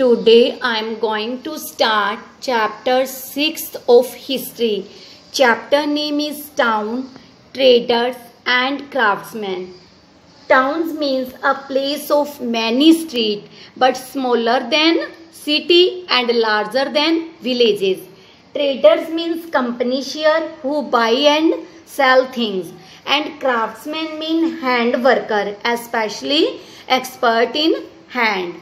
Today I am going to start chapter 6 of history. Chapter name is Town, Traders and Craftsmen. Towns means a place of many street but smaller than city and larger than villages. Traders means company share who buy and sell things and craftsmen mean hand worker especially expert in hand.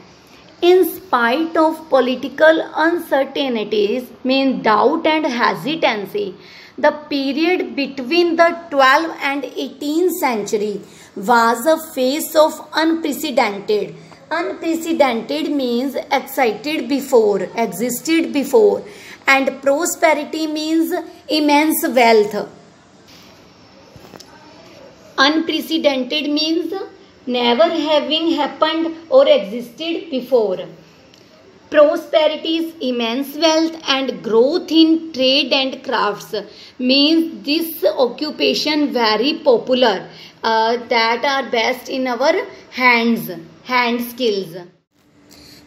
In spite of political uncertainties, mean doubt and hesitancy, the period between the 12th and 18th century was a phase of unprecedented. Unprecedented means excited before, existed before, and prosperity means immense wealth. Unprecedented means never having happened or existed before. Prosperity is immense wealth and growth in trade and crafts means this occupation very popular uh, that are best in our hands, hand skills.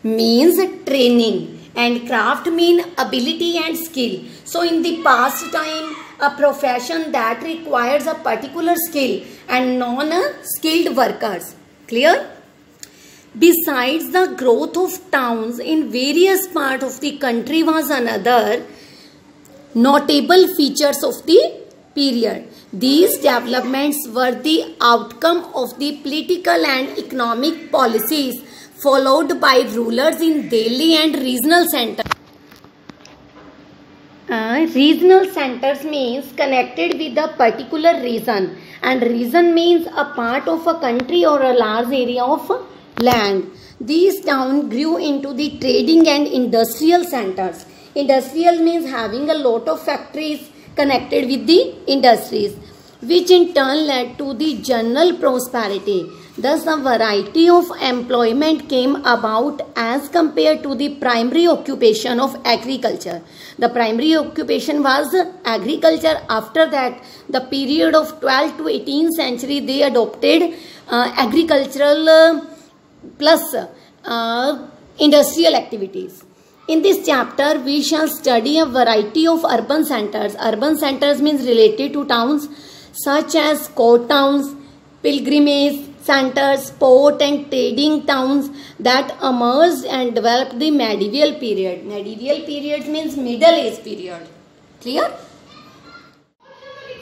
Means training and craft mean ability and skill. So in the past time a profession that requires a particular skill and non-skilled workers. Clear? Besides the growth of towns in various parts of the country was another notable features of the period. These developments were the outcome of the political and economic policies followed by rulers in Delhi and regional centers. Uh, regional centers means connected with a particular region and region means a part of a country or a large area of land. These towns grew into the trading and industrial centers. Industrial means having a lot of factories connected with the industries which in turn led to the general prosperity. Thus, a variety of employment came about as compared to the primary occupation of agriculture. The primary occupation was agriculture. After that, the period of 12th to 18th century, they adopted uh, agricultural uh, plus uh, industrial activities. In this chapter, we shall study a variety of urban centers. Urban centers means related to towns such as court towns, pilgrimage centers, port and trading towns that emerged and developed the medieval period. Medieval period means middle age period. Clear?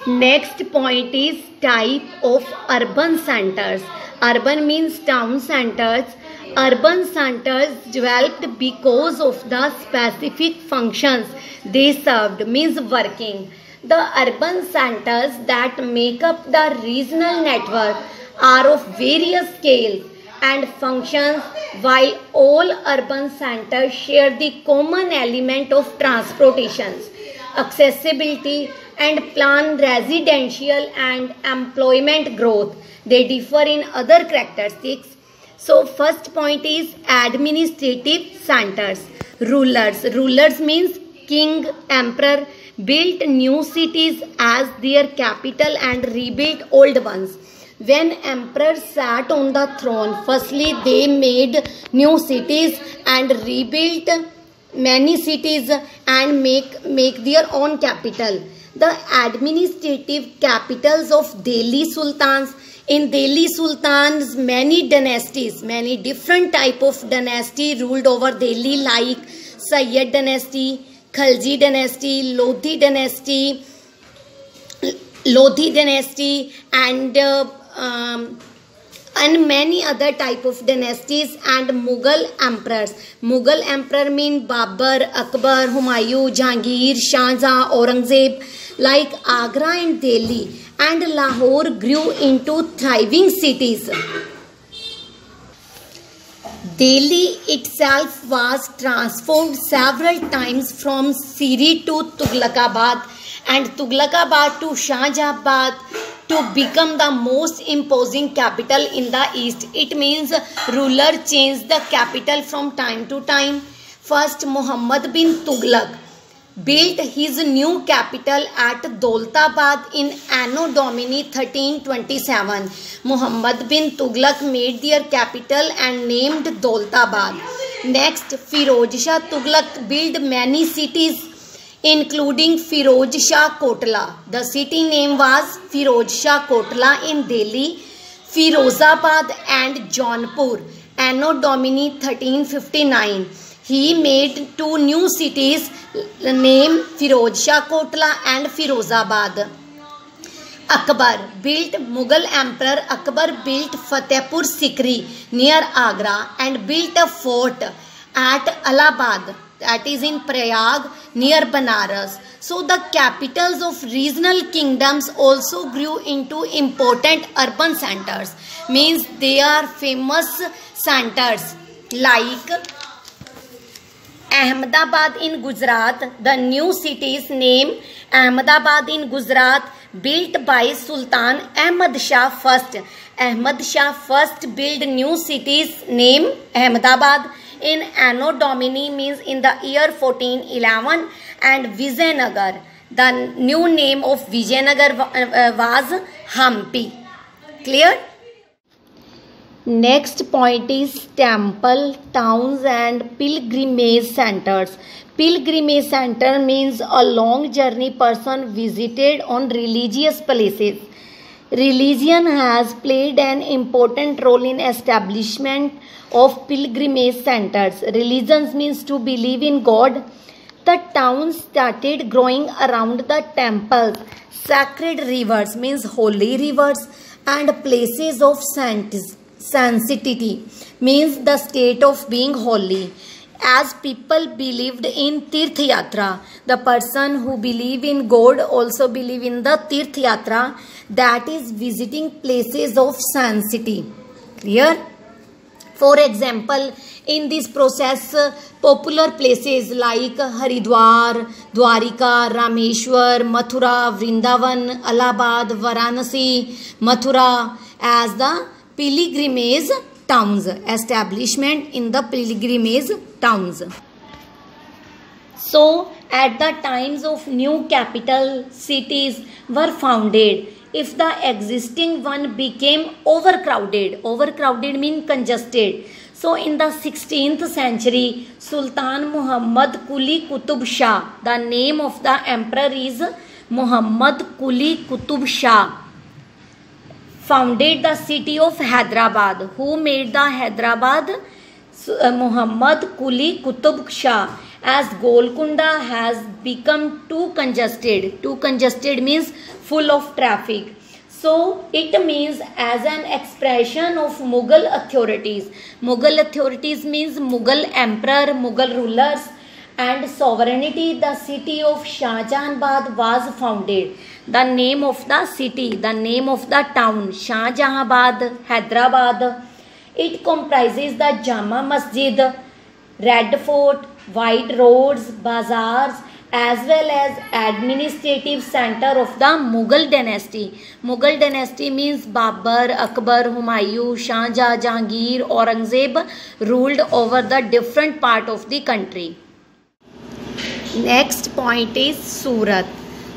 Next point is type of urban centers. Urban means town centers. Urban centers developed because of the specific functions they served means working. The urban centers that make up the regional network are of various scales and functions while all urban centers share the common element of transportations, accessibility and plan residential and employment growth. They differ in other characteristics. So first point is administrative centers. Rulers. Rulers means king, emperor built new cities as their capital and rebuilt old ones. When emperors sat on the throne, firstly they made new cities and rebuilt many cities and make, make their own capital. The administrative capitals of Delhi Sultans. In Delhi Sultans, many dynasties, many different type of dynasty ruled over Delhi like Sayyid dynasty, Khalji dynasty, Lodhi dynasty, Lodhi dynasty and uh, um, and many other type of dynasties and Mughal emperors. Mughal emperor mean Babur, Akbar, Humayun, Jahangir, Shah Jahan, Aurangzeb. Like Agra and Delhi and Lahore grew into thriving cities. Delhi itself was transformed several times from Siri to Tughlaqabad and Tughlaqabad to Shahjahabad to become the most imposing capital in the east. It means ruler changed the capital from time to time. First Muhammad bin Tughlaq built his new capital at Daulatabad in Anno Domini 1327. Muhammad bin Tughlaq made their capital and named Daulatabad. Next, Firoz Shah Tughlaq built many cities including Firoz Shah Kotla. The city name was Firoz Shah Kotla in Delhi, Firozabad and Jaunpur. Anno Domini 1359. He made two new cities named Firoz Shah Kotla and Firozabad. Akbar built Mughal Emperor Akbar built Fatehpur Sikri near Agra and built a fort at Allahabad that is in Prayag near Banaras. So the capitals of regional kingdoms also grew into important urban centers means they are famous centers like Ahmedabad in Gujarat. The new city's name Ahmedabad in Gujarat built by Sultan Ahmad Shah first. Ahmad Shah first built new cities named Ahmedabad in Anno Domini means in the year 1411 and Vijayanagar. The new name of Vijayanagar uh, was Hampi. Clear? Next point is temple, towns and pilgrimage centers. Pilgrimage center means a long journey person visited on religious places. Religion has played an important role in establishment of pilgrimage centers. Religions means to believe in God. The towns started growing around the temples. Sacred rivers means holy rivers and places of sanctity means the state of being holy as people believed in Tirth Yatra. The person who believe in God also believe in the Tirth Yatra that is visiting places of sanctity. Clear? For example, in this process, popular places like Haridwar, Dwarika, Rameshwar, Mathura, Vrindavan, Allahabad, Varanasi, Mathura as the pilgrimage towns establishment in the pilgrimage towns so at the times of new capital cities were founded if the existing one became overcrowded overcrowded mean congested so in the 16th century sultan muhammad kuli kutub shah the name of the emperor is muhammad kuli kutub shah founded the city of Hyderabad. Who made the Hyderabad? Uh, Muhammad Kuli Qutub Shah. As Golconda has become too congested. Too congested means full of traffic. So it means as an expression of Mughal authorities. Mughal authorities means Mughal emperor, Mughal rulers and sovereignty the city of Shahjahanabad was founded. The name of the city, the name of the town Shahjahanabad, Hyderabad. It comprises the Jama Masjid Red Fort white roads bazaar as well as administrative centre of the Mughal dynasty Mughal dynasty means Babur Akbar Humayun Shahjahan Jahangir Aurangzeb ruled over the different part of the country next point is Surat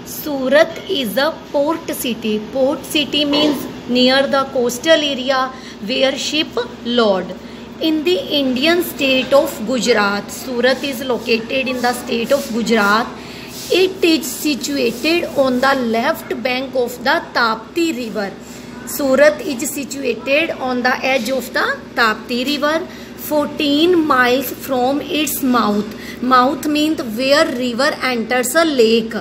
Surat is a port city port city means near the coastal area where ship load. In the Indian state of Gujarat, Surat is located in the state of Gujarat. It is situated on the left bank of the Tapti river. Surat is situated on the edge of the Tapti river 14 miles from its mouth. Mouth means where river enters a lake.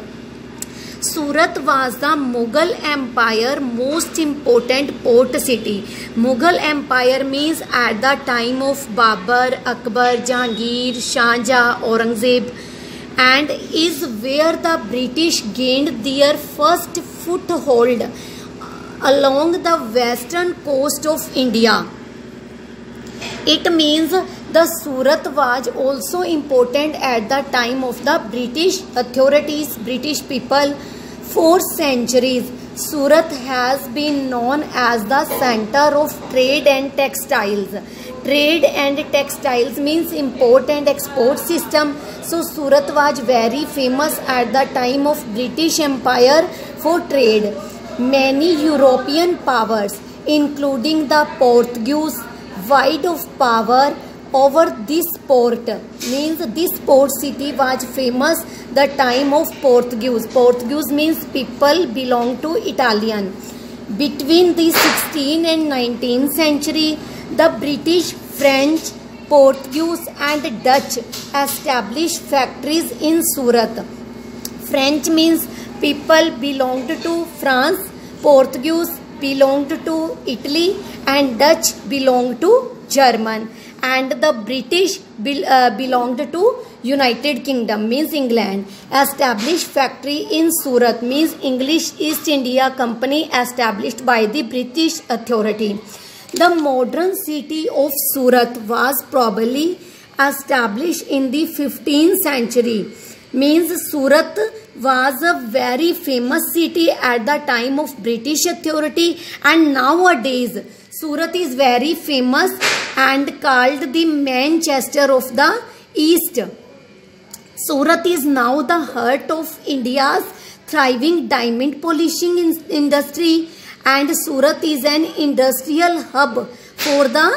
Surat was the Mughal Empire most important port city. Mughal Empire means at the time of Babur, Akbar, Jahangir, Shah Jahan, Aurangzeb and is where the British gained their first foothold along the western coast of India. It means the Surat was also important at the time of the British authorities, British people. For centuries, Surat has been known as the center of trade and textiles. Trade and textiles means import and export system. So Surat was very famous at the time of British Empire for trade. Many European powers including the Portuguese, wide of power over this port means this port city was famous the time of Portuguese. Portuguese means people belong to Italian. Between the 16th and 19th century, the British, French, Portuguese and Dutch established factories in Surat. French means people belonged to France, Portuguese belonged to Italy and Dutch belonged to German and the British be, uh, belonged to United Kingdom means England. Established factory in Surat means English East India Company established by the British authority. The modern city of Surat was probably established in the 15th century means Surat was a very famous city at the time of British authority and nowadays Surat is very famous and called the Manchester of the East. Surat is now the heart of India's thriving diamond polishing industry and Surat is an industrial hub for the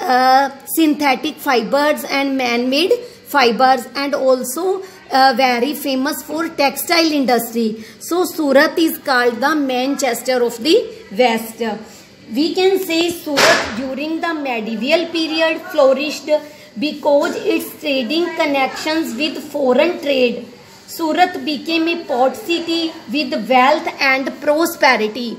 uh, synthetic fibers and man-made fibers and also uh, very famous for textile industry. So Surat is called the Manchester of the West. We can say Surat during the medieval period flourished because its trading connections with foreign trade. Surat became a port city with wealth and prosperity.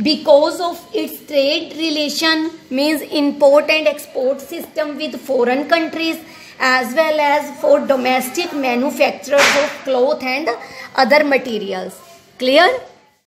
because of its trade relation means import and export system with foreign countries as well as for domestic manufacturers of cloth and other materials. Clear